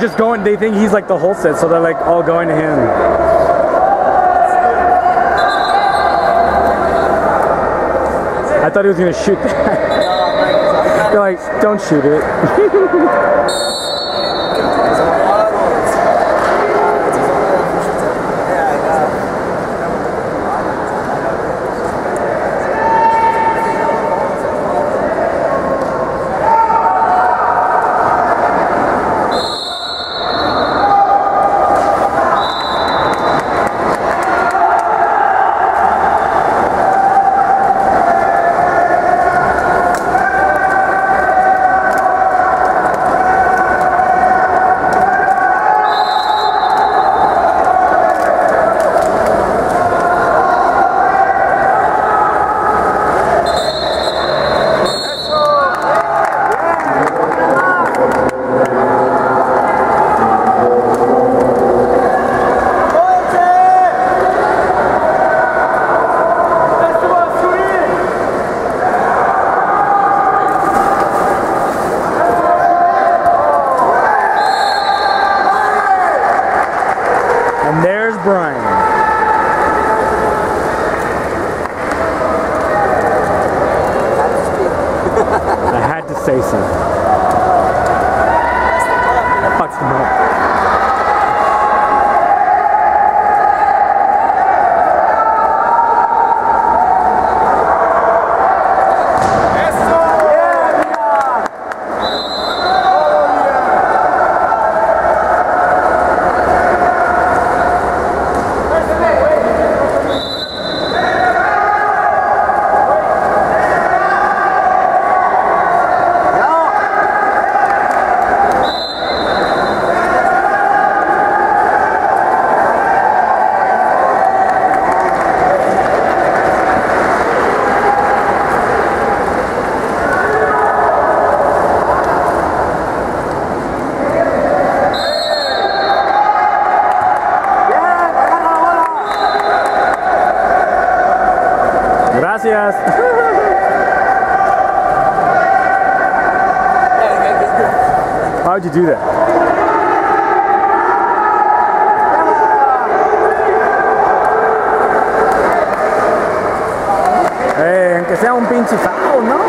just, going, they think he's like the whole set, so they're like all going to him. I thought he was gonna shoot that. They're like, don't shoot it. Gracias. Why would you do that? Eh, aunque sea un pinche foul, ¿no?